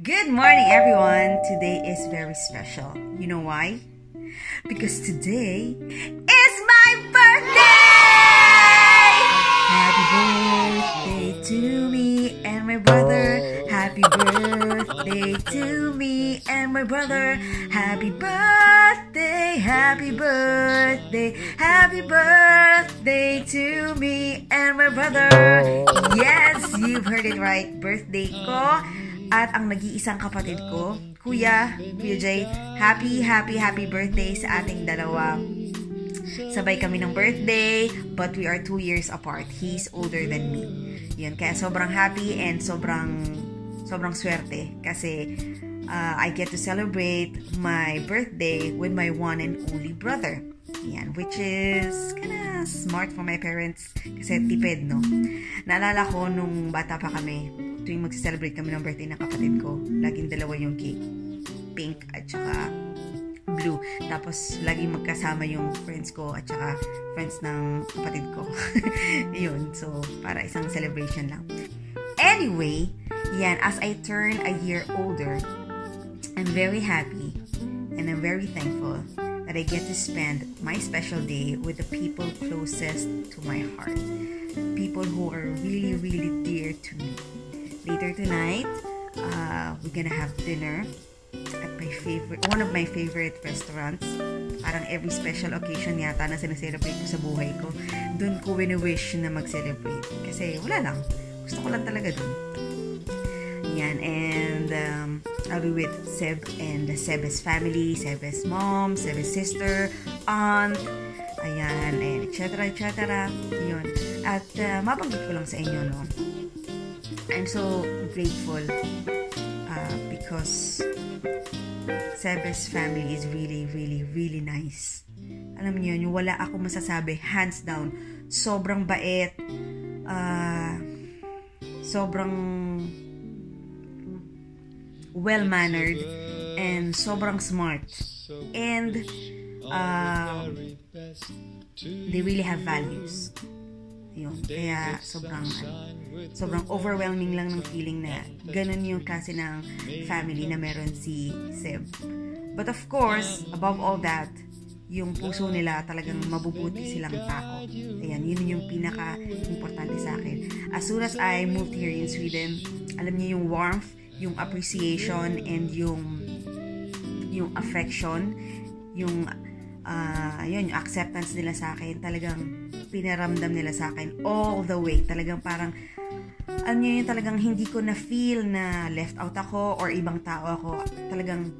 Good morning, everyone. Today is very special. You know why? Because today is my birthday! Happy birthday to me and my brother. Happy birthday to me and my brother. Happy birthday, happy birthday, happy birthday to me and my brother. Yes, you've heard it right. Birthday ko at ang nag-iisang kapatid ko, Kuya, Kuya happy, happy, happy birthday sa ating dalawa. Sabay kami ng birthday, but we are two years apart. He's older than me. Yun, kaya sobrang happy and sobrang, sobrang swerte. Kasi uh, I get to celebrate my birthday with my one and only brother. Yan, which is kinda smart for my parents kasi tipid, no? Naalala ko nung bata pa kami, tuwing mag-celebrate kami ng birthday ng kapatid ko, laging dalawa yung cake. Pink at saka blue. Tapos, laging magkasama yung friends ko at saka friends ng kapatid ko. Yun. So, para isang celebration lang. Anyway, yan, as I turn a year older, I'm very happy and I'm very thankful that I get to spend my special day with the people closest to my heart. People who are really, really dear to me. Later tonight, uh, we're gonna have dinner at my favorite, one of my favorite restaurants. Parang every special occasion yata na sineselebrate ko sa buhay ko, dun ko wini-wish na mag-celebrate. Kasi wala lang. Gusto ko lang talaga dun. Yan, and um, I'll be with Seb and Seb's family, Seb's mom, Seb's sister, aunt, ayan, and etc. etc. Yun. At uh, mabanggit ko lang sa inyo, no? I'm so grateful uh, because Sebes family is really, really, really nice. Alam niyo yun, wala ako masasabi, hands down, sobrang bait, uh, sobrang well-mannered, and sobrang smart. And uh, they really have values. Yun. Kaya sobrang, sobrang overwhelming lang ng feeling na ganun yung kasi ng family na meron si Seb. But of course, above all that, yung puso nila talagang mabubuti silang tao. Ayan, yun yung pinaka-importante sa akin. As soon as I moved here in Sweden, alam niyo yung warmth, yung appreciation, and yung yung affection, yung uh, yun, yung acceptance nila sa akin, talagang pinaramdam nila sa akin all the way. Talagang parang, ano yun, talagang hindi ko na feel na left out ako or ibang tao ako. Talagang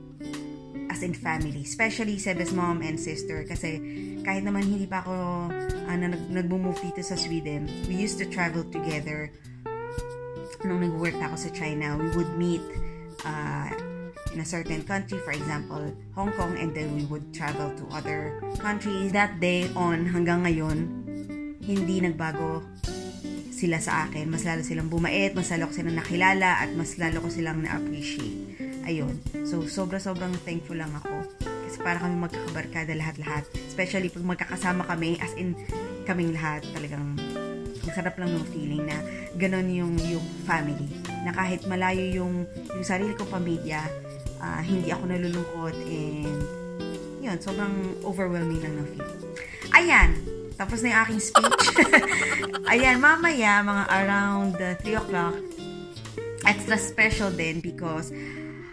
as in family. Especially Sebes mom and sister. Kasi kahit naman hindi pa ako uh, na nag, nag-move dito sa Sweden, we used to travel together. Nung nag-work ako sa China, we would meet uh, in a certain country, for example, Hong Kong, and then we would travel to other countries. That day on, hanggang ngayon, hindi nagbago sila sa akin. Mas lalo silang bumait, mas lalo ko silang nakilala, at mas lalo ko silang na-appreciate. Ayun. So, sobra-sobrang thankful lang ako. Kasi para kami magkakabarkada lahat-lahat. Especially pag magkakasama kami, as in, kaming lahat talagang masarap lang yung feeling na ganon yung, yung family. Na kahit malayo yung, yung sarili ko pamilya, uh, hindi ako nalulungkot and yun, sobrang overwhelming lang ng feeling. Ayan, tapos na yung aking speech. Ayan, mamaya, mga around uh, 3 o'clock, extra special din because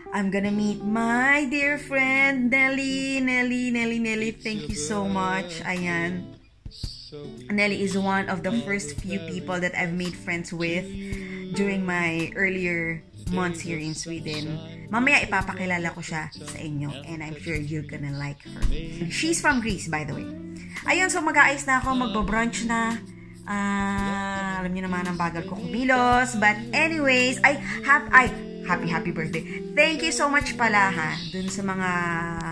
I'm gonna meet my dear friend, Nelly. Nelly, Nelly, Nelly, thank you so much. Ayan. Nelly is one of the first few people that I've made friends with during my earlier months here in Sweden. Mamaya ipapakilala ko siya sa inyo and I'm sure you're gonna like her. She's from Greece, by the way. Ayun, so mag-aayos na ako, magbo-brunch na. Uh, alam niyo naman ang bagal ko kumilos. But anyways, ay, hap, ay, happy, happy birthday. Thank you so much pala ha, dun sa mga,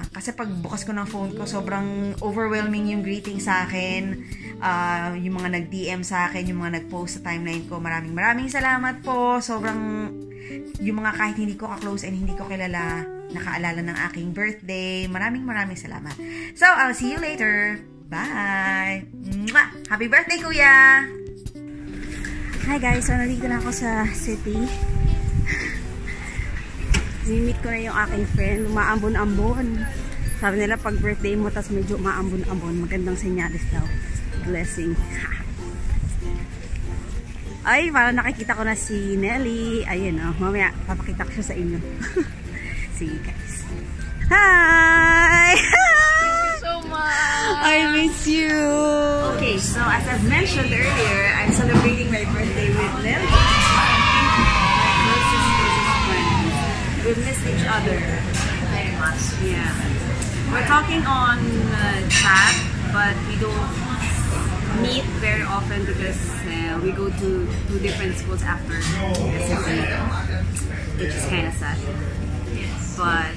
kasi pag bukas ko ng phone ko, sobrang overwhelming yung greeting sa akin. Uh, yung mga nag-DM sa akin, yung mga nag-post sa timeline ko. Maraming maraming salamat po. Sobrang, yung mga kahit hindi ko ka-close and hindi ko kilala, nakaalala ng aking birthday. Maraming maraming salamat. So, I'll see you later. Bye! Mwah! Happy birthday, kuya! Hi guys, so nandito na ako sa city. Nimit ko na yung aking friend. Umaambon-ambon. Sabi nila pag birthday mo tas medyo umaambon-ambon. Magandang senyalis daw. Blessing. Ay, parang nakikita ko na si Nelly. Ayun, oh. Mamaya, papakita ko siya sa inyo. Sige, guys. Hi! so much. I miss you. Okay, so as I've mentioned earlier, I'm celebrating my birthday with Nelly. My closest, closest friend. We've missed each other very much. Yeah. We're talking on uh, chat, but we don't meet very often because uh, we go to two different schools after which is kind of sad. But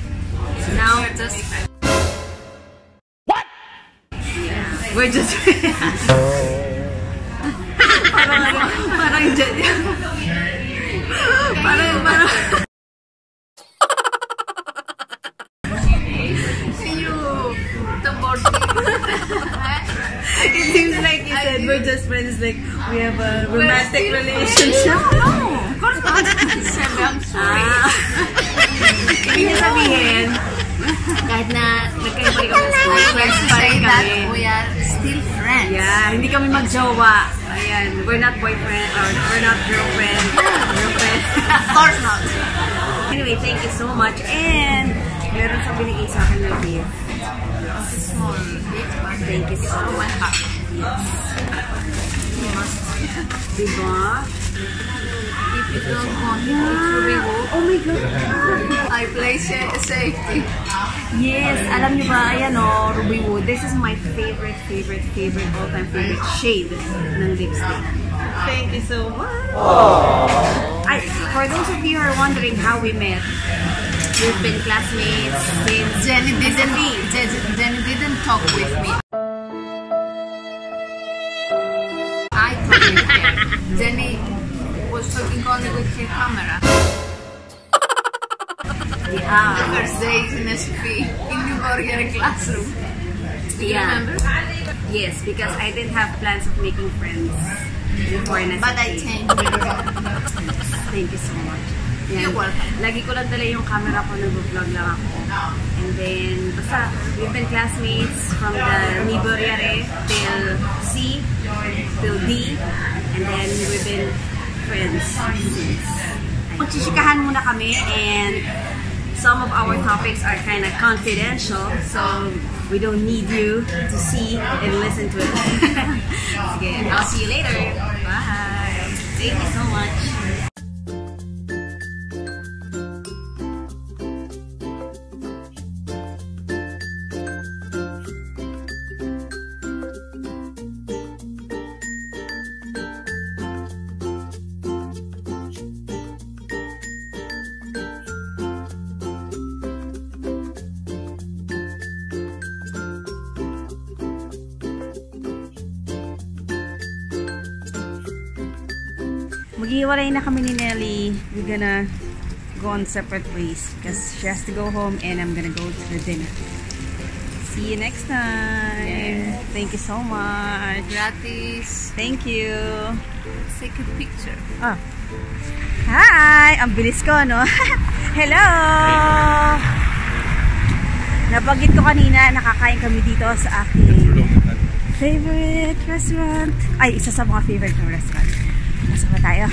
now We're just Yeah. We're just... parang parang, we have a romantic relationship. No, of course not. Siyempre, I'm sorry. Ah. Ibig sabihin, kahit na nagkaiba kami ng school, friends pa rin kami. we are still friends. Yeah, hindi kami magjowa. Ayan, we're not boyfriend or we're not girlfriend. Girlfriend. Of course not. Anyway, thank you so much. And meron siyang binigay sa akin na gift. Small gift, Thank you so from my heart. Diba? If don't want be. Oh my God. I play sa- safety. Yes, alam niyo ba, ayan o, Ruby Wood. This is my favorite, favorite, favorite, all-time favorite shade ng lipstick. Thank you so much. I, for those of you who are wondering how we met, we've been classmates since Jenny didn't, Jenny didn't talk with me. Jenny was talking only with her camera. Yeah. First days in SFE, in the Borger classroom. Do you Yeah. remember? Yes, because I didn't have plans of making friends before in But I changed. Thank you so much. Welcome. Lagi ko lang dala yung camera ko, nag-vlog lang ako. And then, basta, we've been classmates from the Niboryare till C, till D, and then we've been friends since. Magsisikahan muna kami and some of our topics are kind of confidential, so we don't need you to see and listen to it. Sige, I'll see you later. Bye! Thank you so much. Maghiwalay na kami ni Nelly. We're gonna go on separate ways because she has to go home and I'm gonna go to the dinner. See you next time. Thank you so much. Gratis. Thank you. Take a picture. Ah. Hi! Ang bilis ko, no? Hello! Nabanggit ko kanina, nakakain kami dito sa aking favorite restaurant. Ay, isa sa mga favorite ng restaurant. Pasok na tayo.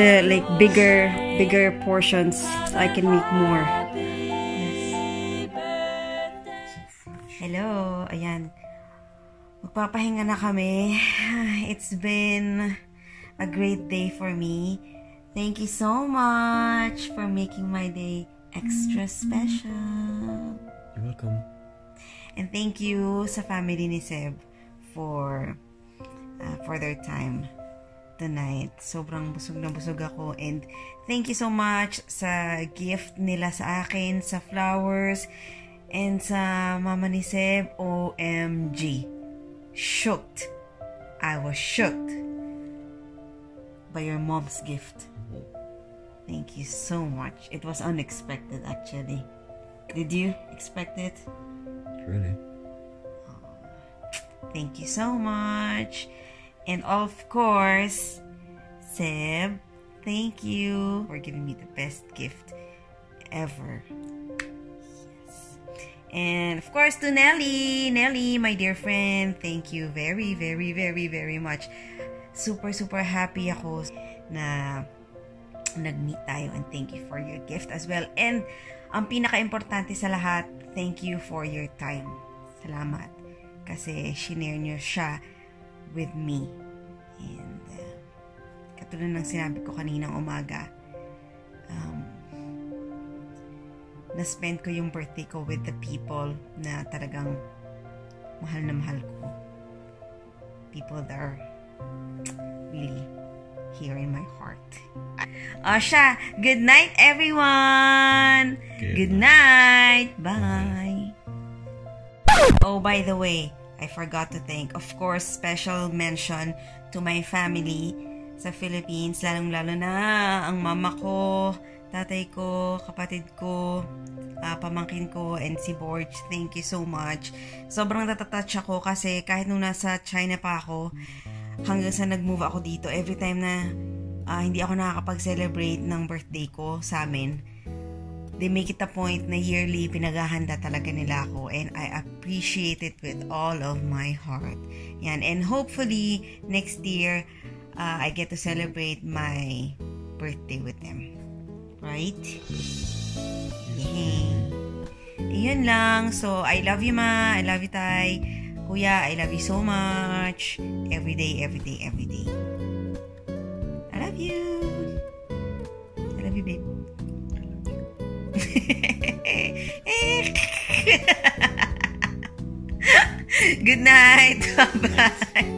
Uh, like bigger bigger portions so I can make more. Yes. Hello, ayan. Magpapahinga na kami. It's been a great day for me. Thank you so much for making my day extra special. You're welcome. And thank you sa family ni Seb for uh, for their time tonight. Sobrang busog na busog ako and thank you so much sa gift nila sa akin, sa flowers, and sa mama ni Seb, OMG. Shooked. I was shooked by your mom's gift. Thank you so much. It was unexpected actually. Did you expect it? Really? Thank you so much. And of course, Seb, thank you for giving me the best gift ever. Yes. And of course, to Nelly. Nelly, my dear friend, thank you very, very, very, very much. Super, super happy ako na nag-meet tayo and thank you for your gift as well. And ang pinaka-importante sa lahat, thank you for your time. Salamat. Kasi shinare nyo siya with me. And uh, katulad ng sinabi ko kaninang umaga, um, na-spend ko yung birthday ko with the people na talagang mahal na mahal ko. People that are really here in my heart. O siya, good night everyone! Good Good night! Bye! Oh, by the way, I forgot to thank, of course, special mention to my family sa Philippines, lalong-lalo na ang mama ko, tatay ko, kapatid ko, ah, pamangkin ko, and si Borge. Thank you so much. Sobrang natatouch ako kasi kahit nung nasa China pa ako, hanggang sa nag-move ako dito, every time na ah, hindi ako nakakapag-celebrate ng birthday ko sa amin, they make it a point na yearly pinaghahanda talaga nila ako and I appreciate it with all of my heart. Yan. And hopefully, next year, uh, I get to celebrate my birthday with them. Right? Yay! Iyon lang. So, I love you, Ma. I love you, Tay. Kuya, I love you so much. Every day, every day, every day. I love you. I love you, babe. Good night. Bye.